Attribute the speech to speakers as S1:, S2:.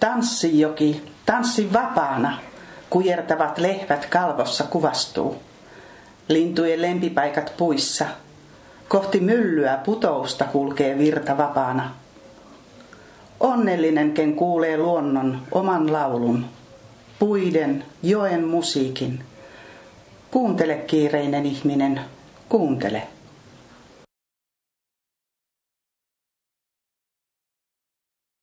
S1: Tanssi joki, tanssi vapaana, kujertavat lehvät kalvossa kuvastuu. Lintujen lempipaikat puissa, kohti myllyä putousta kulkee virta vapaana. Onnellinen, ken kuulee luonnon oman laulun, puiden, joen musiikin. Kuuntele kiireinen ihminen, kuuntele.